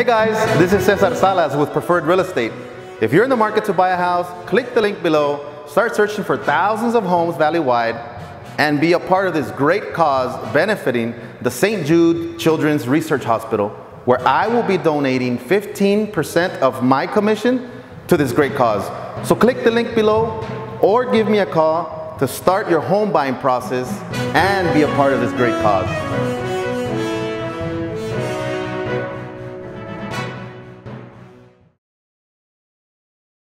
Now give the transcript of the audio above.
Hey guys, this is Cesar Salas with Preferred Real Estate. If you're in the market to buy a house, click the link below, start searching for thousands of homes valley-wide, and be a part of this great cause benefiting the St. Jude Children's Research Hospital, where I will be donating 15% of my commission to this great cause. So click the link below or give me a call to start your home buying process and be a part of this great cause.